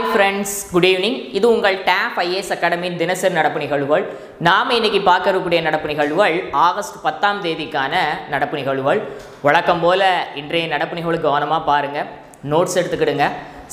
Hi friends good evening இது உங்கள் tape IAS அகாடமியின் தினசரி நடப்பு நிகழ்வுகள் நாம் இன்றைக்கி பார்க்கக்கூடிய நடப்பு நிகழ்வுகள் ஆகஸ்ட் பத்தாம் தேதிக்கான நடப்பு நிகழ்வுகள் வழக்கம் போல் இன்றைய நடப்பு நிகழ்வு கவனமாக பாருங்கள் நோட்ஸ் எடுத்துக்கிடுங்க.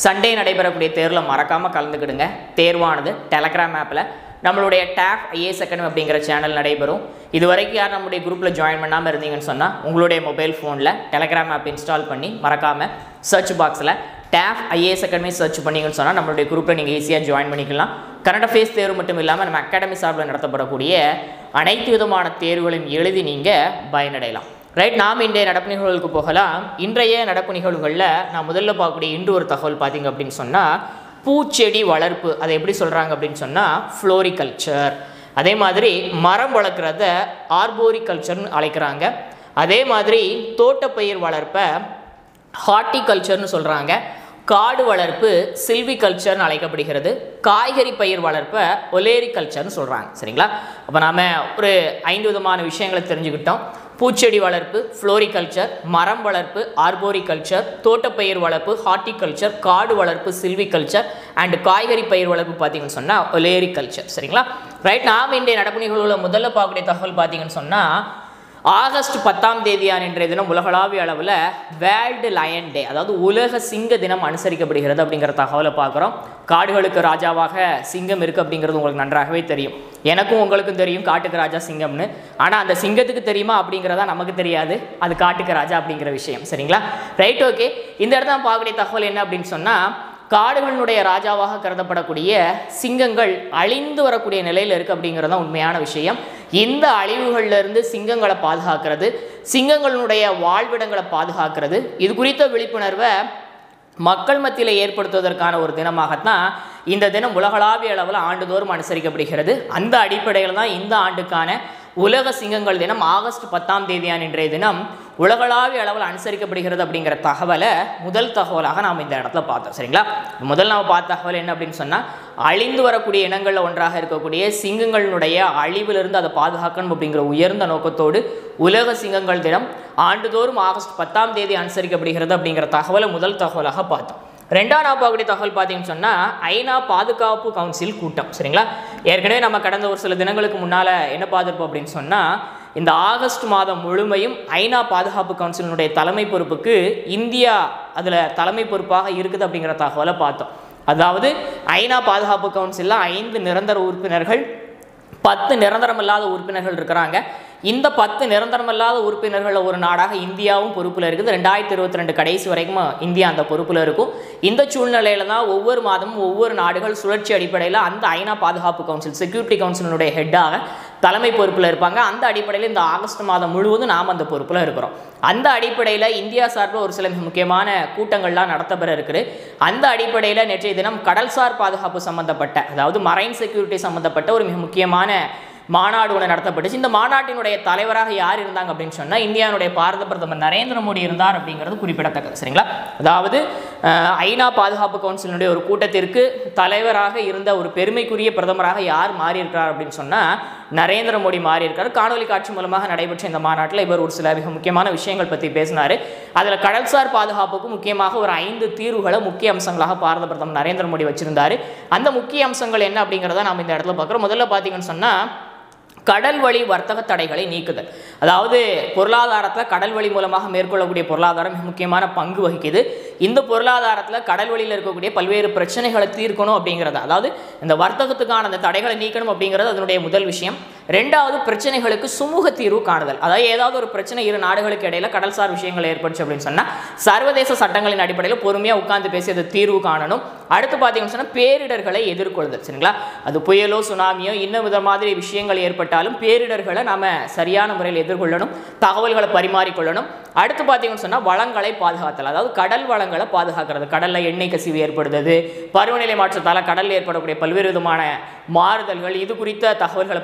சண்டே நடைபெறக்கூடிய தேர்வில் மறக்காமல் கலந்துக்கிடுங்க. தேர்வானது டெலகிராம் ஆப்பில் நம்மளுடைய டேப் ஐஏஎஸ் அகாடமி அப்படிங்கிற சேனல் நடைபெறும். இது வரைக்கும் யார் நம்முடைய குரூப்பில் ஜாயின் பண்ணாமல் இருந்தீங்கன்னு சொன்னால் உங்களுடைய மொபைல் ஃபோனில் டெலகிராம் ஆப் இன்ஸ்டால் பண்ணி மறக்காமல் சர்ச் பாக்ஸில் டேப் ஐஏஎஸ் அகாடமி சர்ச் பண்ணிங்கன்னு சொன்னால் நம்மளுடைய குரூப்பில் நீங்கள் ஈஸியாக ஜாயின் பண்ணிக்கலாம். கரண்ட் அஃபேர்ஸ் தேர்வு மட்டும் இல்லாமல் நம்ம அகாடமி சார்பில் நடத்தப்படக்கூடிய அனைத்து விதமான தேர்வுகளையும் எழுதி நீங்கள் பயனடையலாம். ரைட் நாம் இன்றைய நடப்பு நிகழ்வுகளுக்கு போகலாம். இன்றைய நடப்பு நிகழ்வுகளில் நான் முதல்ல பார்க்கக்கூடிய இன்று ஒரு தகவல் பார்த்தீங்க அப்படின்னு சொன்னால் பூச்செடி வளர்ப்பு. அதை எப்படி சொல்கிறாங்க அப்படின்னு சொன்னால் ஃப்ளோரிகல்ச்சர் அதே மாதிரி மரம் வளர்க்குறத ஆர்போரிகல்ச்சர்னு அழைக்கிறாங்க. அதே மாதிரி தோட்டப்பயிர் வளர்ப்பை ஹார்டிகல்ச்சர்னு சொல்கிறாங்க காடு வளர்ப்பு சில்விகல்ச்சர்னு அழைக்கப்படுகிறது. காய்கறி பயிர் வளர்ப்பை ஒலேரிகல்ச்சர்னு சொல்கிறாங்க சரிங்களா? அப்போ நாம் ஒரு ஐந்து விதமான விஷயங்களை தெரிஞ்சுக்கிட்டோம். பூச்செடி வளர்ப்பு ஃப்ளோரிகல்ச்சர் மரம் வளர்ப்பு ஆர்போரிகல்ச்சர் தோட்டப்பயிர் வளர்ப்பு ஹார்ட்டிகல்ச்சர் காடு வளர்ப்பு சில்விகல்ச்சர் அண்ட் காய்கறி பயிர் வளர்ப்பு பார்த்தீங்கன்னு சொன்னால் ஒலேரிகல்ச்சர் சரிங்களா? ரைட் நாம் இன்றைய நடப்பு நிகழ்வுகளில் முதல்ல பார்க்கக்கூடிய தகவல் பார்த்தீங்கன்னு சொன்னால் ஆகஸ்ட் பத்தாம் தேதியான இன்றைய தினம் உலகளாவிய அளவில் வேர்ல்டு லயன் டே அதாவது உலக சிங்க தினம் அனுசரிக்கப்படுகிறது அப்படிங்கிற தகவலை பார்க்குறோம். காடுகளுக்கு ராஜாவாக சிங்கம் இருக்குது அப்படிங்கிறது உங்களுக்கு நன்றாகவே தெரியும். எனக்கும் உங்களுக்கும் தெரியும் காட்டுக்கு ராஜா சிங்கம்னு. ஆனால் அந்த சிங்கத்துக்கு தெரியுமா அப்படிங்கிறதா நமக்கு தெரியாது. அது காட்டுக்கு ராஜா அப்படிங்கிற விஷயம். சரிங்களா? ரைட் ஓகே இந்த இடத்துல பார்க்கக்கூடிய தகவல் என்ன அப்படின்னு சொன்னால் காடுகளினுடைய ராஜாவாக கருதப்படக்கூடிய சிங்கங்கள் அழிந்து வரக்கூடிய நிலையில் இருக்குது அப்படிங்கிறது தான் உண்மையான விஷயம். இந்த அழிவுகள்ல இருந்து சிங்கங்களை பாதுகாக்கிறது சிங்கங்களுடைய வாழ்விடங்களை பாதுகாக்கிறது. இது குறித்த விழிப்புணர்வை மக்கள் மத்தியில் ஏற்படுத்துவதற்கான ஒரு தினமாகத்தான் இந்த தினம் உலகளாவிய அளவில் ஆண்டுதோறும் அனுசரிக்கப்படுகிறது. அந்த அடிப்படையில் தான் இந்த ஆண்டுக்கான உலக சிங்கங்கள் தினம் ஆகஸ்ட் பத்தாம் தேதியான இன்றைய தினம் உலகளாவிய அளவில் அனுசரிக்கப்படுகிறது அப்படிங்கிற தகவலை முதல் தகவலாக நாம் இந்த இடத்துல பார்த்தோம். சரிங்களா? முதல் நாம் பார்த்த தகவல் என்ன அப்படின்னு சொன்னால் அழிந்து வரக்கூடிய இனங்களில் ஒன்றாக இருக்கக்கூடிய சிங்கங்களினுடைய அழிவிலிருந்து அதை பாதுகாக்கணும் அப்படிங்கிற உயர்ந்த நோக்கத்தோடு உலக சிங்கங்கள் தினம் ஆண்டுதோறும் ஆகஸ்ட் பத்தாம் தேதி அனுசரிக்கப்படுகிறது அப்படிங்கிற தகவலை முதல் தகவலாக பார்த்தோம். ரெண்டாம் நான் பார்க்கக்கூடிய தகவல் பார்த்தீங்கன்னு சொன்னால் ஐநா பாதுகாப்பு கவுன்சில் கூட்டம். சரிங்களா? ஏற்கனவே நம்ம கடந்த ஒரு சில தினங்களுக்கு முன்னால் என்ன பார்த்துருப்போம் அப்படின்னு சொன்னால் இந்த ஆகஸ்ட் மாதம் முழுமையும் ஐநா பாதுகாப்பு கவுன்சிலினுடைய தலைமை பொறுப்புக்கு இந்தியா அதில் தலைமை பொறுப்பாக இருக்குது அப்படிங்கிற தகவலை பார்த்தோம். அதாவது ஐநா பாதுகாப்பு கவுன்சிலில் ஐந்து நிரந்தர உறுப்பினர்கள் பத்து நிரந்தரமில்லாத உறுப்பினர்கள் இருக்கிறாங்க. இந்த பத்து நிரந்தரமில்லாத உறுப்பினர்களில் ஒரு நாடாக இந்தியாவும் பொறுப்பில் இருக்குது. ரெண்டாயிரத்தி இருபத்தி ரெண்டு கடைசி வரைக்கும் இந்தியா அந்த பொறுப்பில் இருக்கும். இந்த சூழ்நிலையில தான் ஒவ்வொரு மாதமும் ஒவ்வொரு நாடுகள் சுழற்சி அடிப்படையில் அந்த ஐநா பாதுகாப்பு கவுன்சில் செக்யூரிட்டி கவுன்சிலினுடைய ஹெட்டாக தலைமை பொறுப்பில் இருப்பாங்க. அந்த அடிப்படையில் இந்த ஆகஸ்ட் மாதம் முழுவதும் நாம் அந்த பொறுப்பில் இருக்கிறோம். அந்த அடிப்படையில் இந்தியா சார்பில் ஒரு சில மிக முக்கியமான கூட்டங்கள்லாம் நடத்தப்பெற இருக்குது. அந்த அடிப்படையில் நேற்றைய தினம் கடல்சார் பாதுகாப்பு சம்பந்தப்பட்ட அதாவது மரைன் செக்யூரிட்டி சம்பந்தப்பட்ட ஒரு மிக முக்கியமான மாநாடு ஒன்று நடத்தப்பட்டுச்சு. இந்த மாநாட்டினுடைய தலைவராக யார் இருந்தாங்க அப்படின்னு சொன்னால் இந்தியாவுடைய பாரத பிரதமர் நரேந்திர மோடி இருந்தார் அப்படிங்கிறது குறிப்பிடத்தக்கது. சரிங்களா? அதாவது ஐநா பாதுகாப்பு கவுன்சிலினுடைய ஒரு கூட்டத்திற்கு தலைவராக இருந்த ஒரு பெருமைக்குரிய பிரதமராக யார் மாறி இருக்கிறார் அப்படின்னு சொன்னால் நரேந்திர மோடி மாறியிருக்கார். காணொலி காட்சி மூலமாக நடைபெற்ற இந்த மாநாட்டில் இவர் ஒரு சில மிக முக்கியமான விஷயங்கள் பற்றி பேசினார். அதில் கடல்சார் பாதுகாப்புக்கு முக்கியமாக ஒரு ஐந்து தீர்வுகளை முக்கிய அம்சங்களாக பாரத பிரதமர் நரேந்திர மோடி வச்சிருந்தார். அந்த முக்கிய அம்சங்கள் என்ன அப்படிங்கிறத நாம் இந்த இடத்துல பார்க்குறோம். முதல்ல பார்த்தீங்கன்னு சொன்னால் கடல் வழி வர்த்தக தடைகளை நீக்குதல். அதாவது பொருளாதாரத்தில் கடல் வழி மூலமாக மேற்கொள்ளக்கூடிய பொருளாதாரம் மிக முக்கியமான பங்கு வகிக்குது. இந்த பொருளாதாரத்தில் கடல் வழியில் இருக்கக்கூடிய பல்வேறு பிரச்சனைகளை தீர்க்கணும் அப்படிங்கிறது. அதாவது இந்த வர்த்தகத்துக்கான அந்த தடைகளை நீக்கணும் அப்படிங்கிறது அதனுடைய முதல் விஷயம். ரெண்டாவது பிரச்சனைகளுக்கு சுமூக தீர்வு காணுதல். அதாவது ஏதாவது ஒரு பிரச்சனை இரு நாடுகளுக்கு இடையில கடல்சார் விஷயங்கள் ஏற்படுச்சு அப்படின்னு சொன்னால் சர்வதேச சட்டங்களின் அடிப்படையில் பொறுமையாக உட்கார்ந்து பேசி அதை தீர்வு காணணும். அடுத்து பார்த்தீங்கன்னு சொன்னால் பேரிடர்களை எதிர்கொள்ளுதல் சரிங்களா? அது புயலோ சுனாமியோ இன்னும் வித மாதிரி விஷயங்கள் ஏற்பட்டாலும் பேரிடர்களை நாம சரியான முறையில் எதிர்கொள்ளணும் தகவல்களை பரிமாறிக்கொள்ளணும். அடுத்து பார்த்தீங்கன்னு சொன்னால் வளங்களை பாதுகாத்தல். அதாவது கடல் வளங்களை பாதுகாக்கிறது. கடலில் எண்ணெய் கசிவு ஏற்படுது பருவநிலை மாற்றத்தால் கடலில் ஏற்படக்கூடிய பல்வேறு விதமான மாறுதல்கள் இது குறித்த தகவல்களை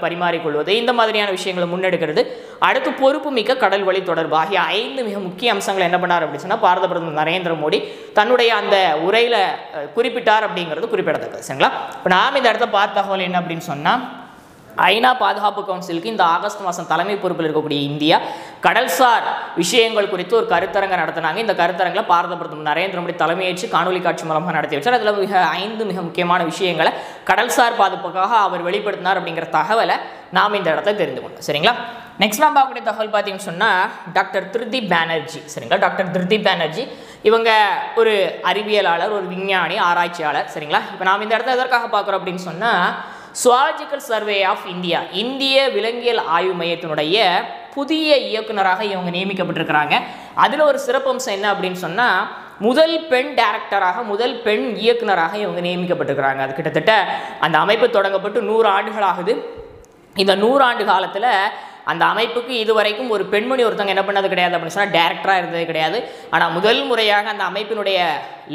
கொள்வது. இந்த மாதிரியான விஷயங்களை முன்னெடுக்கிறது. அடுத்து பொறுப்பு மிக்க கடல் வழி தொடர்பு. ஆகிய ஐந்து மிக முக்கிய அம்சங்கள் என்ன பண்ணார் அப்படின்னு சொன்னால் பாரத பிரதமர் நரேந்திர மோடி தன்னுடைய அந்த உரையில் குறிப்பிட்டார் அப்படிங்கிறது குறிப்பிடத்தக்கது. சரிங்களா? இப்போ நாம் இந்த இடத்த பார்த்த தகவல் என்ன அப்படின்னு சொன்னால் ஐநா பாதுகாப்பு கவுன்சிலுக்கு இந்த ஆகஸ்ட் மாதம் தலைமை பொறுப்பில் இருக்கக்கூடிய இந்தியா கடல்சார் விஷயங்கள் குறித்து ஒரு கருத்தரங்க நடத்தினாங்க. இந்த கருத்தரங்கில் பாரத பிரதமர் நரேந்திர மோடி தலைமையேற்று காணொலி காட்சி மூலமாக நடத்தி வச்சார் அதில் மிக ஐந்து மிக முக்கியமான விஷயங்களை கடல்சார் பாதுகாப்புக்காக அவர் வெளிப்படுத்தினார் அப்படிங்கிற தகவலை நாம் இந்த இடத்துல தெரிந்து கொண்டோம். சரிங்களா? நெக்ஸ்ட் நம்ம பார்க்கக்கூடிய தகவல் பார்த்தீங்கன்னு சொன்னால் டாக்டர் திருதி பானர்ஜி. சரிங்களா? டாக்டர் திருதி பானர்ஜி. இவங்க ஒரு அறிவியலாளர் ஒரு விஞ்ஞானி ஆராய்ச்சியாளர். சரிங்களா? இப்போ நாம் இந்த இடத்த எதற்காக பார்க்குறோம் அப்படின்னு சொன்னால் சுவாலஜிக்கல் சர்வே ஆஃப் இந்தியா இந்திய விலங்கியல் ஆய்வு மையத்தினுடைய புதிய இயக்குனராக இவங்க நியமிக்கப்பட்டிருக்கிறாங்க. அதில் ஒரு சிறப்பம்சம் என்ன அப்படின்னு சொன்னால் முதல் பெண் டைரக்டராக முதல் பெண் இயக்குனராக இவங்க நியமிக்கப்பட்டிருக்கிறாங்க. அது கிட்டத்தட்ட அந்த அமைப்பு தொடங்கப்பட்டு நூறு ஆண்டுகள் ஆகுது. இந்த நூறாண்டு காலத்தில் அந்த அமைப்புக்கு இதுவரைக்கும் ஒரு பெண்மணி ஒருத்தவங்க என்ன பண்ணது கிடையாது அப்படின்னு சொன்னால் டேரக்டராக இருந்தது கிடையாது. ஆனால் முதல் முறையாக அந்த அமைப்பினுடைய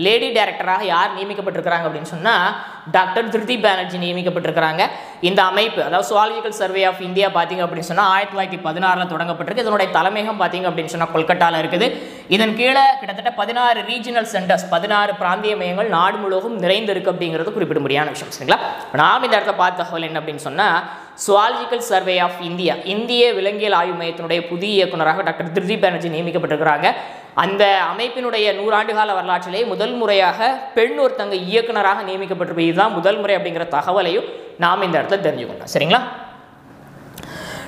லேடி டேரக்டராக யார் நியமிக்கப்பட்டிருக்கிறாங்க அப்படின்னு சொன்னால் டாக்டர் திருதி பானர்ஜி நியமிக்கப்பட்டிருக்கிறாங்க. இந்த அமைப்பு அதாவது சுவாலஜிக்கல் சர்வே ஆஃப் இந்தியா பார்த்தீங்க அப்படின்னு சொன்னால் ஆயிரத்தி தொள்ளாயிரத்தி பதினாறில் தொடங்கப்பட்டிருக்கு. இதனுடைய தலைமையகம் பார்த்தீங்க அப்படின்னு சொன்னால் கொல்கட்டாவில் இருக்குது. இதன் கீழே கிட்டத்தட்ட பதினாறு ரீஜனல் சென்டர்ஸ் பதினாறு பிராந்திய மையங்கள் நாடு முழுவதும் நிறைந்திருக்கு அப்படிங்கிறது குறிப்பிட முடியாத விஷயம் சரிங்களா? நாம் இந்த இடத்துல பார்த்த தகவல் என்ன அப்படின்னு சொன்னால் சுவாலஜிக்கல் சர்வே ஆஃப் இந்தியா இந்திய விலங்கியல் ஆய்வு மையத்தினுடைய புதிய இயக்குனராக டாக்டர் திருதி பானர்ஜி நியமிக்கப்பட்டிருக்கிறாங்க. அந்த அமைப்பினுடைய நூறாண்டு கால வரலாற்றிலே முதல் முறையாக பெண் ஒருத்தங்க இயக்குனராக நியமிக்கப்பட்டிருப்பது இதுதான் முதல் முறை அப்படிங்கிற தகவலையும் நாம் இந்த இடத்துல தெரிஞ்சுக்கணும். சரிங்களா?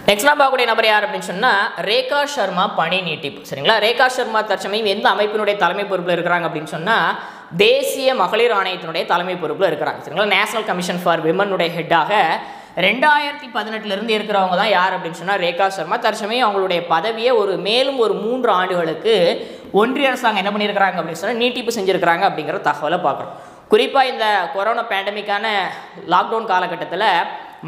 நெக்ஸ்ட் நான் பார்க்கக்கூடிய நபர் யார் அப்படின்னு சொன்னால் ரேகா சர்மா பணி நீட்டிப்பு. சரிங்களா? ரேகா சர்மா தற்சமயம் எந்த அமைப்பினுடைய தலைமை பொறுப்பில் இருக்கிறாங்க அப்படின்னு சொன்னால் தேசிய மகளிர் ஆணையத்தினுடைய தலைமை பொறுப்பில் இருக்கிறாங்க. சரிங்களா? நேஷனல் கமிஷன் ஃபார் விமனுடைய ஹெட்டாக ரெண்டாயிரத்தி பதினெட்டுலேருந்து இருக்கிறவங்க தான் யார் அப்படின்னு சொன்னால் ரேகா சர்மா. தற்சமயம் அவங்களுடைய பதவியை ஒரு மேலும் ஒரு மூன்று ஆண்டுகளுக்கு ஒன்றிய அரசாங்கம் என்ன பண்ணியிருக்கிறாங்க அப்படின்னு சொன்னால் நீட்டிப்பு செஞ்சுருக்கிறாங்க அப்படிங்கிற தகவலை பார்க்குறோம். குறிப்பாக இந்த கொரோனா பேண்டமிக்கான லாக்டவுன் காலகட்டத்தில்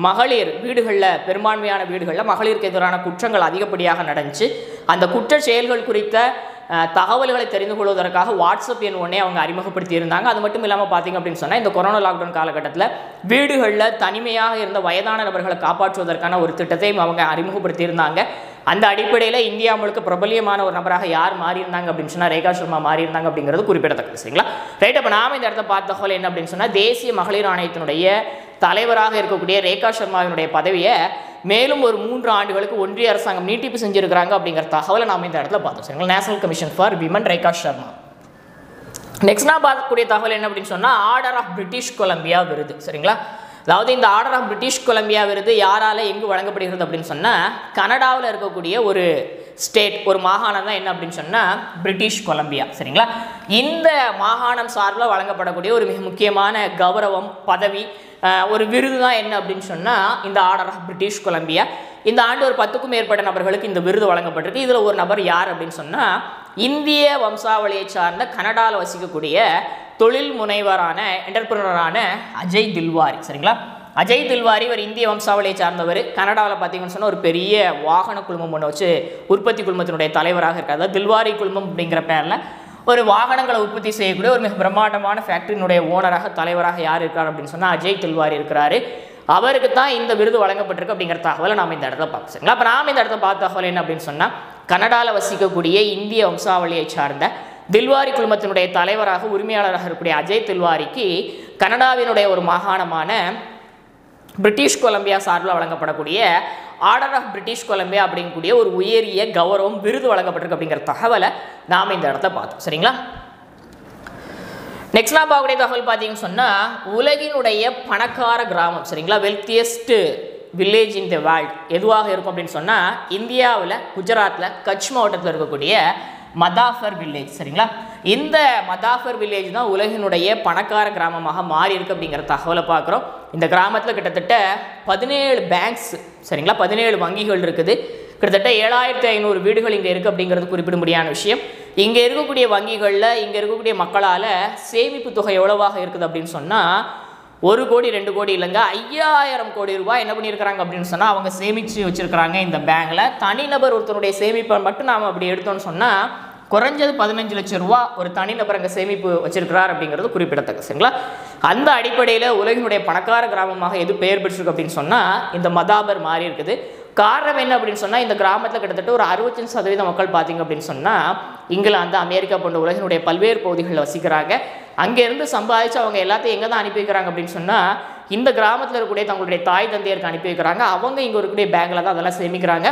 மகளிர் வீடுகளில் பெரும்பான்மையான வீடுகளில் மகளிருக்கு எதிரான குற்றங்கள் அதிகப்படியாக நடந்துச்சு. அந்த குற்ற செயல்கள் குறித்த தகவல்களை தெரிந்து கொள்வதற்காக வாட்ஸ்அப் எண் ஒன்றே அவங்க அறிமுகப்படுத்தி இருந்தாங்க அது மட்டும் இல்லாமல் பார்த்தீங்க அப்படின்னு சொன்னால் இந்த கொரோனா லாக்டவுன் காலகட்டத்தில் வீடுகளில் தனிமையாக இருந்த வயதான நபர்களை காப்பாற்றுவதற்கான ஒரு திட்டத்தையும் அவங்க அறிமுகப்படுத்தி இருந்தாங்க அந்த அடிப்படையில் இந்தியா முழுக்க பிரபலியமான ஒரு நபராக யார் மாறியிருந்தாங்க அப்படின்னு சொன்னால் ரேகா சர்மா மாறியிருந்தாங்க அப்படிங்கிறது குறிப்பிடத்தக்கது. சரிங்களா? ரைட் அப்போ நாம் இந்த இடத்த பார்த்த தகவல் என்ன அப்படின்னு சொன்னால் தேசிய மகளிர் ஆணையத்தினுடைய தலைவராக இருக்கக்கூடிய ரேகா சர்மாவினுடைய பதவியை மேலும் ஒரு மூன்று ஆண்டுகளுக்கு ஒன்றிய அரசாங்கம் நீட்டிப்பு செஞ்சுருக்கிறாங்க அப்படிங்கிற தகவலை நாம் இந்த இடத்துல பார்த்தோம். சரிங்களா? National commission for women Rekha Sharma next நான் பார்க்கக்கூடிய தகவல் என்ன அப்படின்னு சொன்னால் ஆர்டர் ஆஃப் பிரிட்டிஷ் கொலம்பியா விருது. சரிங்களா? அதாவது இந்த ஆர்டர் ஆஃப் பிரிட்டிஷ் கொலம்பியா விருது யாரால எங்கு வழங்கப்படுகிறது அப்படின்னு சொன்னால் கனடாவில் இருக்கக்கூடிய ஒரு ஸ்டேட் ஒரு மாகாணம் தான் என்ன அப்படின்னு சொன்னால் பிரிட்டிஷ் கொலம்பியா. சரிங்களா? இந்த மாகாணம் சார்பில் வழங்கப்படக்கூடிய ஒரு மிக முக்கியமான கௌரவம் பதவி ஒரு விருது தான் என்ன அப்படின்னு சொன்னால் இந்த ஆர்டர் ஆஃப் பிரிட்டிஷ் கொலம்பியா. இந்த ஆண்டு ஒரு பத்துக்கும் மேற்பட்ட நபர்களுக்கு இந்த விருது வழங்கப்பட்டிருக்கு. இதில் ஒரு நபர் யார் அப்படின்னு சொன்னால் இந்திய வம்சாவளியை சார்ந்த கனடாவில் வசிக்கக்கூடிய தொழில் முனைவரான என்டர்பிரினரான அஜய் தில்வாரி சரிங்களா? அஜய் தில்வாரி ஒரு இந்திய வம்சாவளியை சார்ந்தவர். கனடாவில் பார்த்தீங்கன்னு சொன்னால் ஒரு பெரிய வாகன குழுமம் ஒன்று வச்சு உற்பத்தி குழுமத்தினுடைய தலைவராக இருக்கார். தில்வாரி குழுமம் அப்படிங்கிற பேரில் ஒரு வாகனங்களை உற்பத்தி செய்யக்கூடிய ஒரு மிக பிரம்மாண்டமான ஃபேக்ட்ரியினுடைய ஓனராக தலைவராக யார் இருக்கார் அப்படின்னு சொன்னால் அஜய் தில்வாரி இருக்கிறாரு. அவருக்கு தான் இந்த விருது வழங்கப்பட்டிருக்கு அப்படிங்கிற தகவலை நாம் இந்த இடத்துல பார்க்க சரிங்களா? அப்போ நாம் இந்த இடத்துல பார்த்த தகவல் என்ன அப்படின்னு சொன்னால் கனடாவில் வசிக்கக்கூடிய இந்திய வம்சாவளியை சார்ந்த தில்வாரி குழுமத்தினுடைய தலைவராக உரிமையாளராக இருக்கக்கூடிய அஜய் தில்வாரிக்கு கனடாவினுடைய ஒரு மாகாணமான பிரிட்டிஷ் கொலம்பியா சார்பில் வழங்கப்படக்கூடிய ஆர்டர் ஆஃப் பிரிட்டிஷ் கொலம்பியா அப்படிங்கக்கூடிய ஒரு உயரிய கௌரவம் விருது வழங்கப்பட்டிருக்கு அப்படிங்கிற தகவலை நாம் இந்த இடத்த பார்த்தோம். சரிங்களா? நெக்ஸ்ட் நான் பார்க்கக்கூடிய தகவல் பார்த்தீங்கன்னு சொன்னால் உலகினுடைய பணக்கார கிராமம். சரிங்களா? Wealthiest village in the world எதுவாக இருக்கும் அப்படின்னு சொன்னால் இந்தியாவில் குஜராத்தில் கட்ச் மாவட்டத்தில் இருக்கக்கூடிய மதாஃபர் வில்லேஜ் சரிங்களா? இந்த மதாஃபர் வில்லேஜ் தான் உலகினுடைய பணக்கார கிராமமாக மாறி இருக்கு அப்படிங்கிற தகவலை பார்க்குறோம். இந்த கிராமத்தில் கிட்டத்தட்ட பதினேழு பேங்க்ஸ் சரிங்களா? பதினேழு வங்கிகள் இருக்குது. கிட்டத்தட்ட ஏழாயிரத்தி ஐநூறு வீடுகள் இங்கே இருக்குது அப்படிங்கிறது குறிப்பிடும்படியான விஷயம். இங்கே இருக்கக்கூடிய வங்கிகளில் இங்கே இருக்கக்கூடிய மக்களால் சேமிப்பு தொகை எவ்வளவாக இருக்குது அப்படின்னு சொன்னால் ஒரு கோடி ரெண்டு கோடி இல்லைங்க ஐயாயிரம் கோடி ரூபாய் என்ன பண்ணியிருக்கிறாங்க அப்படின்னு சொன்னால் அவங்க சேமித்து வச்சுருக்கிறாங்க இந்த பேங்கில் தனிநபர் ஒருத்தருடைய சேமிப்பை மட்டும் நாம் அப்படி எடுத்தோம்னு சொன்னால் குறைஞ்சது பதினஞ்சு லட்சம் ரூபா ஒரு தனிநபர் அங்கே சேமிப்பு வச்சிருக்கிறார் அப்படிங்கிறது குறிப்பிடத்தக்க சரிங்களா? அந்த அடிப்படையில் உலகினுடைய பணக்கார கிராமமாக எது பெயர் பெற்றிருக்கு அப்படின்னு சொன்னால் இந்த மதாபர் மாறி இருக்குது. காரணம் என்ன அப்படின்னு சொன்னால் இந்த கிராமத்தில் கிட்டத்தட்ட ஒரு அறுபத்தஞ்சு சதவீத மக்கள் பார்த்தீங்க அப்படின்னு சொன்னால் இங்கிலாந்து அமெரிக்கா போன்ற உலகினுடைய பல்வேறு பகுதிகளில் வசிக்கிறாங்க. அங்கேருந்து சம்பாதிச்சு அவங்க எல்லாத்தையும் எங்கே தான் அனுப்பி வைக்கிறாங்க அப்படின்னு சொன்னால் இந்த கிராமத்தில் இருக்கக்கூடிய தங்களுடைய தாய் தந்தையருக்கு அனுப்பி வைக்கிறாங்க. அவங்க இங்கே இருக்கக்கூடிய பேங்கில் தான் அதெல்லாம் சேமிக்கிறாங்க.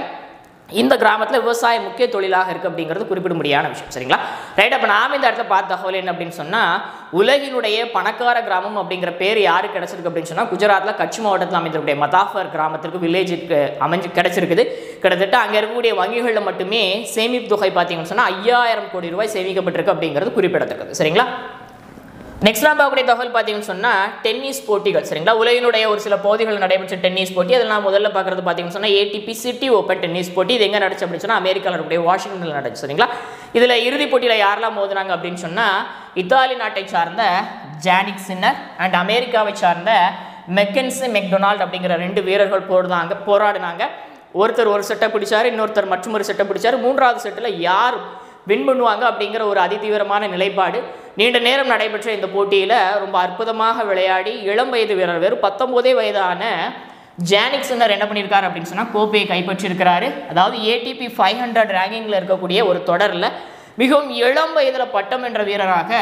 இந்த கிராமத்தில் விவசாயம் முக்கிய தொழிலாக இருக்குது அப்படிங்கிறது குறிப்பிடும்படியான விஷயம். சரிங்களா? ரைட் அப்போ நாம் இந்த இடத்துல பார்த்த தகவல் என்ன அப்படின்னு சொன்னால் உலகினுடைய பணக்கார கிராமம் அப்படிங்கிற பேர் யாருக்கு கிடச்சிருக்கு அப்படின்னு சொன்னால் குஜராத்தில் கட்சி மாவட்டத்தில் அமைந்திருக்கிற மதாஃபர் கிராமத்திற்கு வில்லேஜுக்கு அமைஞ்சு கிடச்சிருக்குது. கிட்டத்தட்ட அங்கே இருக்கக்கூடிய வங்கிகளில் மட்டுமே சேமிப்பு தொகை பார்த்தீங்கன்னு சொன்னால் ஐயாயிரம் கோடி ரூபாய் சேமிக்கப்பட்டிருக்கு அப்படிங்கிறது குறிப்பிடத்தக்கது. சரிங்களா? நெக்ஸ்ட் நான் பார்க்கக்கூடிய தகவல் பார்த்தீங்கன்னு சொன்னால் டென்னிஸ் போட்டிகள் சரிங்களா? உலகினுடைய ஒரு சில பகுதிகளில் நடைபெற்ற டென்னிஸ் போட்டி அதில் நான் முதல்ல பார்க்குறது பார்த்தீங்கன்னு சொன்னால் ஏடிபி சிட்டி ஓப்பன் டென்னிஸ் போட்டி. இது எங்கே நடந்துச்சு அப்படின்னு சொன்னால் அமெரிக்காவில் இருக்கக்கூடிய வாஷிங்டனில் நடந்துச்சு சரிங்களா? இதில் இறுதிப் போட்டியில் யாரெல்லாம் மோதுனாங்க அப்படின்னு சொன்னால் இத்தாலி நாட்டை சார்ந்த ஜானிக் சின்னர் அண்ட் அமெரிக்காவை சார்ந்த மெக்கன்சி மெக்டொனால்ட் அப்படிங்கிற ரெண்டு வீரர்கள் போடுதாங்க போராடினாங்க. ஒருத்தர் ஒரு செட்டை பிடிச்சாரு இன்னொருத்தர் மற்றும் ஒரு செட்டை பிடிச்சாரு. மூன்றாவது செட்டில் யார் வின் பண்ணுவாங்க அப்படிங்கிற ஒரு அதிதீவிரமான நிலைப்பாடு. நீண்ட நேரம் நடைபெற்ற இந்த போட்டியில் ரொம்ப அற்புதமாக விளையாடி இளம் வயது வீரர் வெறும் பத்தொம்போதே வயதான ஜானிக் என்ன பண்ணியிருக்காரு அப்படின்னு சொன்னால் கோப்பையை கைப்பற்றியிருக்கிறாரு. அதாவது ஏடிபி ஃபைவ் ஹண்ட்ரட் ரேங்கிங்கில் இருக்கக்கூடிய ஒரு தொடரில் மிகவும் இளம் வயதில் பட்டம் என்ற வீரராக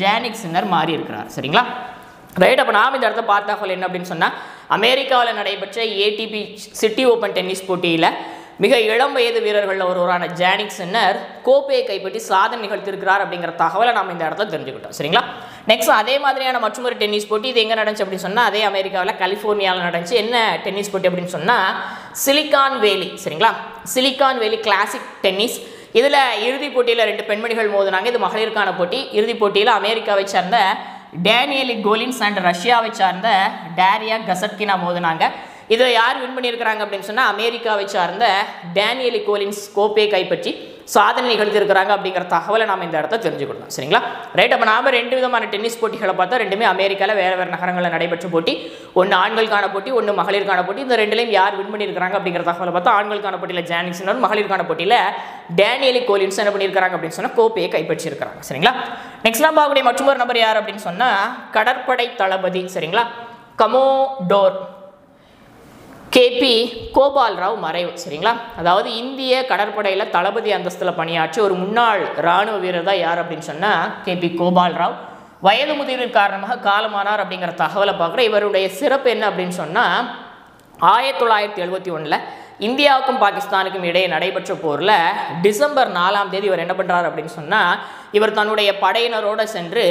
ஜானிக் மாறியிருக்கிறார். சரிங்களா? ரைட் அப்போ நாம் இந்த இடத்த பார்த்தாக்கள் என்ன அப்படின்னு சொன்னால் அமெரிக்காவில் நடைபெற்ற ஏடிபி சிட்டி ஓப்பன் டென்னிஸ் போட்டியில் மிக இளம் வயது வீரர்களில் ஒருவரான ஜானிக் சின்னர் கோப்பையை கைப்பற்றி சாதனை நிகழ்த்திருக்கிறார் அப்படிங்கிற தகவலை நம்ம இந்த இடத்துல தெரிஞ்சுக்கிட்டோம். சரிங்களா? நெக்ஸ்ட் அதே மாதிரியான மற்றொரு டென்னிஸ் போட்டி இது எங்கே நடந்துச்சு அப்படின்னு சொன்னால் அதே அமெரிக்காவில் கலிஃபோர்னியாவில் நடந்துச்சு. என்ன டென்னிஸ் போட்டி அப்படின்னு சொன்னால் சிலிகான் வேலி. சரிங்களா? சிலிகான் வேலி கிளாசிக் டென்னிஸ். இதில் இறுதிப் போட்டியில் ரெண்டு பெண்மணிகள் மோதினாங்க. இது மகளிருக்கான போட்டி. இறுதிப் போட்டியில் அமெரிக்காவை சேர்ந்த டேனியலி கோலின்ஸ் அண்ட் ரஷ்யாவை சார்ந்த டேரியா கசட்கினா மோதினாங்க. இதை யார் வின் பண்ணியிருக்கிறாங்க அப்படின்னு சொன்னால் அமெரிக்காவை சார்ந்த டேனியலி கோலின்ஸ் கோப்பையை கைப்பற்றி சாதனை நிகழ்த்திருக்கிறாங்க அப்படிங்கிற தகவலை நாம் இந்த இடத்த தெரிஞ்சுக்கணும். சரிங்களா? ரைட் அப்போ நாம ரெண்டு விதமான டென்னிஸ் போட்டிகளை பார்த்தா ரெண்டுமே அமெரிக்காவில் வேறு வேறு நகரங்களில் நடைபெற்ற போட்டி. ஒன்று ஆண்களுக்கான போட்டி ஒன்று மகளிருக்கான போட்டி. இந்த ரெண்டுலையும் யார் வின் பண்ணியிருக்கிறாங்க அப்படிங்கிற தகவலை பார்த்தா ஆண்களுக்கான போட்டியில் ஜானிக்சனும் மகளிருக்கான போட்டியில் டேனியலி கோலின்ஸ் என்ன பண்ணியிருக்கிறாங்க அப்படின்னு சொன்னால் கோப்பையை கைப்பற்றியிருக்கிறாங்க. சரிங்களா? நெக்ஸ்ட்லாம் பார்க்கக்கூடிய மற்றொரு நபர் யார் அப்படின்னு சொன்னால் கடற்படை தளபதி. சரிங்களா? கமோடோர். கேபி கோபால் ராவ் மறைவு சரிங்களா? அதாவது இந்திய கடற்படையில் தளபதி அந்தஸ்தில் பணியாற்றி ஒரு முன்னாள் இராணுவ வீரர் தான் யார் அப்படின்னு சொன்னால் கேபி கோபால் ராவ் வயது முதிர்வின் காரணமாக காலமானார் அப்படிங்கிற தகவலை பார்க்குற இவருடைய சிறப்பு என்ன அப்படின்னு சொன்னால் ஆயிரத்தி தொள்ளாயிரத்தி எழுபத்தி ஒன்றில் இந்தியாவுக்கும் பாகிஸ்தானுக்கும் இடையே நடைபெற்ற போரில் டிசம்பர் நாலாம் தேதி இவர் என்ன பண்ணுறாரு அப்படின்னு சொன்னால் இவர் தன்னுடைய படையினரோடு சென்று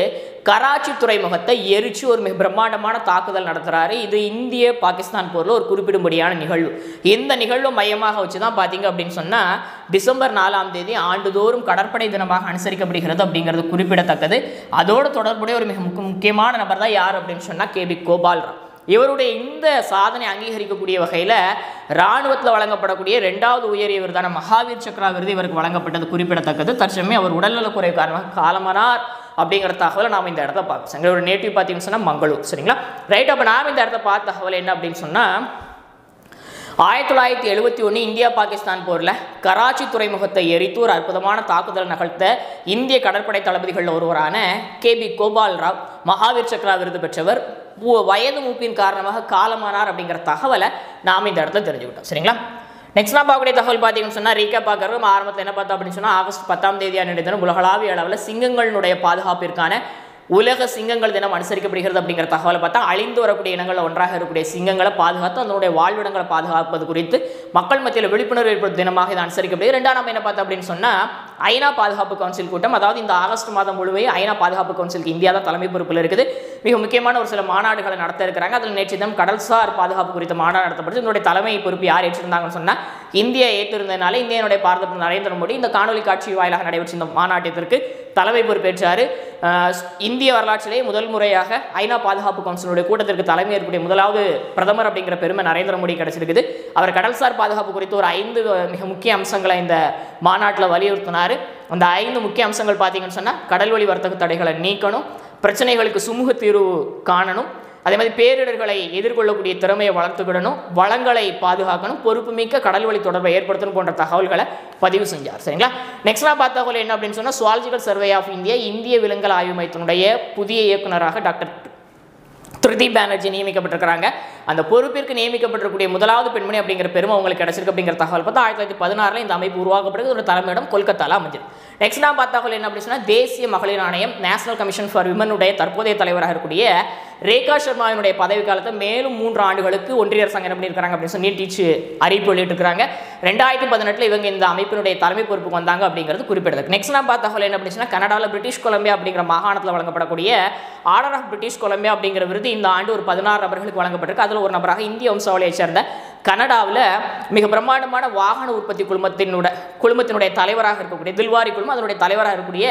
கராச்சி துறைமுகத்தை எரிச்சு ஒரு மிக பிரம்மாண்டமான தாக்குதல் நடத்துகிறாரு இது இந்திய பாகிஸ்தான் போரில் ஒரு குறிப்பிடும்படியான நிகழ்வு. இந்த நிகழ்வு மையமாக வச்சு தான் பார்த்தீங்க அப்படின்னு சொன்னால் டிசம்பர் நாலாம் தேதி ஆண்டுதோறும் கடற்படை தினமாக அனுசரிக்கப்படுகிறது அப்படிங்கிறது குறிப்பிடத்தக்கது. அதோடு தொடர்புடைய ஒரு மிக முக்கியமான நபர் தான் யார் அப்படின்னு சொன்னால் கேபி கோபால் ராவ் இவருடைய இந்த சாதனை அங்கீகரிக்கக்கூடிய வகையில் இராணுவத்தில் வழங்கப்படக்கூடிய ரெண்டாவது உயரிய விருதான மகாவீர் சக்ரா விருது இவருக்கு வழங்கப்பட்டது குறிப்பிடத்தக்கது. தற்சமயம் அவர் உடல்நலக்குறைவு காரணமாக காலமானார் அப்படிங்கிற தகவலை நாம் இந்த இடத்த பார்க்கணும் எங்களோட நேட்டிவ் பார்த்தீங்கன்னு சொன்னால் மங்களூர். சரிங்களா? ரைட் அப்போ நாம் இந்த இடத்த பார்த்த தகவல் என்ன அப்படின்னு சொன்னால் ஆயிரத்தி தொள்ளாயிரத்தி எழுபத்தி ஒன்று இந்தியா பாகிஸ்தான் போரில் கராச்சி துறைமுகத்தை எரித்து ஒரு அற்புதமான தாக்குதல் நகர்த்த இந்திய கடற்படை தளபதிகளில் ஒருவரான கேபி கோபால் ராவ் மகாவீர் சக்ரா விருது பெற்றவர். உ- வயது மூப்பின் காரணமாக காலமானார் அப்படிங்கிற தகவலை நாம் இந்த இடத்துல தெரிஞ்சுக்கிட்டோம். சரிங்களா? நெக்ஸ்ட் நான் பார்க்கக்கூடிய தகவல் பார்த்தீங்கன்னு சொன்னால் ரீக்கா பார்க்குறது ஆரம்பத்தில் என்ன பார்த்தோம் அப்படின்னு சொன்னால் ஆகஸ்ட் பத்தாம் தேதியான தினம் உலகளாவிய அளவில் சிங்கங்களினுடைய பாதுகாப்பிற்கான உலக சிங்கங்கள் தினம் அனுசரிக்கப்படுகிறது அப்படிங்கிற தகவலை பார்த்தா அழிந்து வரக்கூடிய இனங்களில் ஒன்றாக இருக்கக்கூடிய சிங்கங்களை பாதுகாத்து அதனுடைய வாழ்விடங்களை பாதுகாப்பது குறித்து மக்கள் மத்தியில் விழிப்புணர்வு ஏற்படும் தினமாக இது அனுசரிக்கப்படுகிறது. ரெண்டாம் நம்ம என்ன பார்த்தோம் அப்படின்னு சொன்னால் ஐநா பாதுகாப்பு கவுன்சில் கூட்டம் அதாவது இந்த ஆகஸ்ட் மாதம் முழுமையும் ஐநா பாதுகாப்பு கவுன்சிலுக்கு இந்தியா தான் தலைமை பொறுப்பில் இருக்குது. மிக முக்கியமான ஒரு சில மாநாடுகளை நடத்த இருக்கிறாங்க. அதில் நேற்று தினம் கடல்சார் பாதுகாப்பு குறித்த மாநாடு நடத்தப்பட்டு இதனுடைய தலைமை பொறுப்பு யார் ஏற்றிருந்தாங்கன்னு சொன்னால் இந்தியா ஏற்றிருந்ததுனால இந்தியனுடைய பாரத நரேந்திர மோடி இந்த காணொலி காட்சி வாயிலாக நடைபெற்ற இந்த மாநாட்டிற்கு தலைமை பொறுப்பேற்றார். இந்திய வரலாற்றிலே முதல் முறையாக ஐநா பாதுகாப்பு கவுன்சிலுடைய கூட்டத்திற்கு தலைமை ஏற்புடைய முதலாவது பிரதமர் அப்படிங்கிற பெருமை நரேந்திர மோடி கிடைச்சிருக்குது. அவர் கடல்சார் பாதுகாப்பு குறித்து ஒரு ஐந்து மிக முக்கிய அம்சங்களை இந்த மாநாட்டில் வலியுறுத்தினார். அந்த ஐந்து முக்கிய அம்சங்கள் பார்த்தீங்கன்னு சொன்னால் கடல் வழி வர்த்தக தடைகளை நீக்கணும் பிரச்சனைகளுக்கு சுமூக தீர்வு காணணும். அதே மாதிரி பேரிடர்களை எதிர்கொள்ளக்கூடிய திறமையை வளர்த்துக்கிடணும் வளங்களை பாதுகாக்கணும். பொறுப்புமிக்க கடல்வழி தொடர்பை ஏற்படுத்தணும் போன்ற தகவல்களை பதிவு செஞ்சார். சரிங்களா? நெக்ஸ்ட்லாம் பார்த்தா பார்த்த தகவல் என்ன அப்படின்னு சொன்னால் சுவாலஜிக்கல் சர்வே ஆஃப் இந்தியா இந்திய விலங்கல் ஆய்வு மையத்தினுடைய புதிய இயக்குனராக டாக்டர் திருதி பானர்ஜி நியமிக்கப்பட்டிருக்கிறாங்க. அந்த பொறுப்பிற்கு நியமிக்கப்பட்டிருக்கக்கூடிய முதலாவது பெண்மணி அப்படிங்கிற பெருமை அவங்களுக்கு கிடைச்சிருக்கு அப்படிங்கிற தகவல் பார்த்தா ஆயிரத்தி தொள்ளாயிரத்தி பதினாறில் இந்த அமைப்பு உருவாக்கப்பட்டது. ஒரு தலைமையிடம் கொல்கத்தால அமைஞ்சது. நெக்ஸ்ட் நான் பார்த்த தகவல் என்ன அப்படின்னு சொன்னால் தேசிய மகளிர் ஆணையம் நேஷனல் கமிஷன் ஃபார் விமனுடைய தற்போதைய தலைவராக இருக்கக்கூடிய ரேகா சர்மாவினுடைய பதவி காலத்தை மேலும் மூன்று ஆண்டுகளுக்கு ஒன்றிய அரசாங்கம் என்ன பண்ணியிருக்காங்க அப்படின்னு சொல்லி நீட்டிச்சு அறிவிப்பு வெளியிட்டிருக்காங்க ரெண்டாயிரத்தி பதினெட்டில் இவங்க இந்த அமைப்பினுடைய தலைமை பொறுப்புக்கு வந்தாங்க அப்படிங்கிறது குறிப்பிடத்தக்க. நெக்ஸ்ட் நான் பார்த்த தகவல் என்ன அப்படின்னா கனடாவில் பிரிட்டிஷ் கொலம்பியா அப்படிங்கிற மாகாணத்தில் வழங்கப்படக்கூடிய ஆர்டர் ஆஃப் பிரிட்டிஷ் கொலம்பியா அப்படிங்கிற விருது இந்த ஆண்டு ஒரு பதினாறு நபர்களுக்கு வழங்கப்பட்டிருக்கு. அதில் ஒரு நபராக இந்திய வம்சாவளியை சேர்ந்த கனடாவில் மிக பிரம்மாண்டமான வாகன உற்பத்தி குழுமத்தினுடைய குழுமத்தினுடைய தலைவராக இருக்கக்கூடிய தில்வாரி குழுமம் அதனுடைய தலைவராக இருக்கக்கூடிய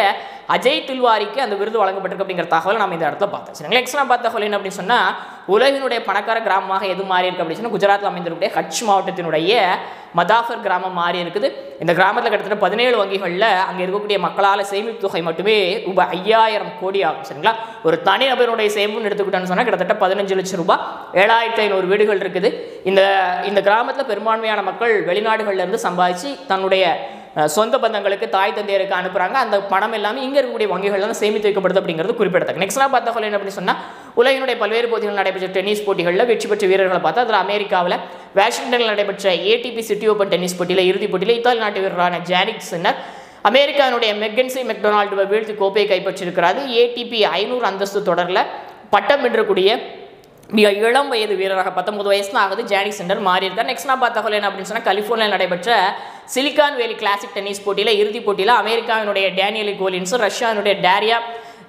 அஜய் தில்வாரிக்கு அந்த விருது வழங்கப்பட்டிருக்கு அப்படிங்கிற தகவலை நம்ம இந்த இடத்துல பார்த்தோம். சரிங்களா? நெக்ஸ்ட் நான் பார்த்த தகவல் என்ன அப்படின்னு சொன்னால் உலகினுடைய பணக்கார கிராமமாக எது மாறி இருக்கு அப்படின்னு சொன்னால் குஜராத்தில் அமைந்திருக்கக்கூடிய கட்ச் மாவட்டத்தினுடைய மதாஃபர் கிராமம் மாறி இருக்குது. இந்த கிராமத்தில் கிட்டத்தட்ட பதினேழு வங்கிகளில் அங்கே இருக்கக்கூடிய மக்களால் சேமிப்பு தொகை மட்டுமே ரூபாய் ஐயாயிரம் கோடி ஆகும். சரிங்களா? ஒரு தனிநபருடைய சேமிப்புன்னு எடுத்துக்கிட்டோன்னு சொன்னால் கிட்டத்தட்ட பதினஞ்சு லட்சம் ரூபாய் ஏழாயிரத்தி ஐநூறு வீடுகள் இருக்குது. இந்த இந்த கிராமத்தில் பெரும்பான்மையான மக்கள் வெளிநாடுகள்லேருந்து சம்பாதிச்சு தன்னுடைய சொந்த பந்தங்களுக்கு தாய் தந்தையருக்கு அனுப்புகிறாங்க அந்த பணம் எல்லாமே இங்கே இருக்கக்கூடிய வங்கிகள் தான் சேமித்து வைக்கப்படுது அப்படிங்கிறது குறிப்பிடத்தக்க. நெக்ஸ்ட் நான் பார்த்த என்ன அப்படின்னு சொன்னால் உலகினுடைய பல்வேறு போட்டிகள் நடைபெற்ற டென்னிஸ் போட்டிகளில் வெற்றி பெற்ற வீரர்களை பார்த்தா அதில் அமெரிக்காவில் வாஷிங்டனில் நடைபெற்ற ஏடிபி சிட்டி ஓப்பன் டென்னிஸ் போட்டியில் இறுதிப் போட்டியில் இத்தாலி நாட்டு வீரரான ஜானிக் சின்னர் அமெரிக்காவினுடைய மெக்கன்சி மெக்டொனால்டுவை வீழ்த்தி கோப்பையை கைப்பற்றியிருக்கிறாரு ஏடிபி ஐநூறு அந்தஸ்து தொடரில் பட்டம் வென்றக்கூடிய மிக இளம் வயது வீரராக பத்தொன்பது வயசு தான் ஆகுது ஜானிக் சென்டர் மாறியிருக்கார். நெக்ஸ்ட் நான் பார்த்த என்ன அப்படின்னு சொன்னால் கலிஃபோர்னியாவில் நடைபெற்ற சிலிகான் வேலி கிளாசிக் டென்னிஸ் போட்டியில் இறுதிப் போட்டியில் அமெரிக்காவினுடைய டேனியலி கோலின்ஸும் ரஷ்யாவினுடைய டேரியா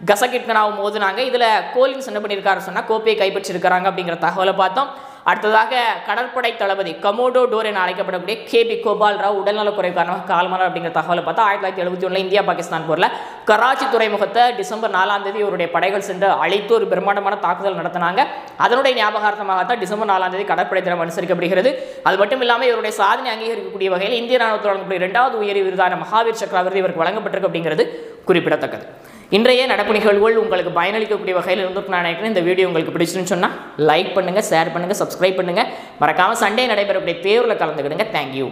கசகிட்கனாவும் மோதுனாங்க. இதில் கோலின்ஸ் என்ன பண்ணியிருக்காரு சொன்னால் கோப்பையை கைப்பற்றிருக்கிறாங்க அப்படிங்கிற தகவலை பார்த்தோம். அடுத்ததாக கடற்படை தளபதி கமோடோ டோர் என அழைக்கப்படக்கூடிய கேபி கோபால் ராவ் உடல்நலக்குறைவு காரணமாக காலமானார் அப்படிங்கிற தகவலை பார்த்தா ஆயிரத்தி தொள்ளாயிரத்தி எழுபத்தி ஒன்றில் இந்தியா பாகிஸ்தான் போரில் கராச்சி துறைமுகத்தை டிசம்பர் நாலாம் தேதி இவருடைய படைகள் சென்று அழைத்து ஒரு பிரம்மாண்டமான தாக்குதல் நடத்தினாங்க. அதனுடைய ஞாபகார்த்தமாக தான் டிசம்பர் நாலாம் தேதி கடற்படை தினம் அனுசரிக்கப்படுகிறது. அது மட்டும் இல்லாமல் இவருடைய சாதனை அங்கீகரிக்கக்கூடிய வகையில் இந்திய ராணுவத்தில் வழங்கக்கூடிய இரண்டாவது உயரிய விருதான மகாவீர் சக்ரா விருது இவருக்கு வழங்கப்பட்டிருக்கு அப்படிங்கிறது குறிப்பிடத்தக்கது. இன்றைய நடப்பு நிகழ்வுகள் உங்களுக்கு பயனளிக்கக்கூடிய வகையில் இருந்திருக்கு நான் நினைக்கிறேன். இந்த வீடியோ உங்களுக்கு பிடிச்சிருன்னு சொன்னால் லைக் பண்ணுங்கள் ஷேர் பண்ணுங்கள் சப்ஸ்கிரைப் பண்ணுங்கள் மறக்காமல் சண்டே நடைபெறக்கூடிய தேர்வில் கலந்துக்கிடுங்க. தேங்க்யூ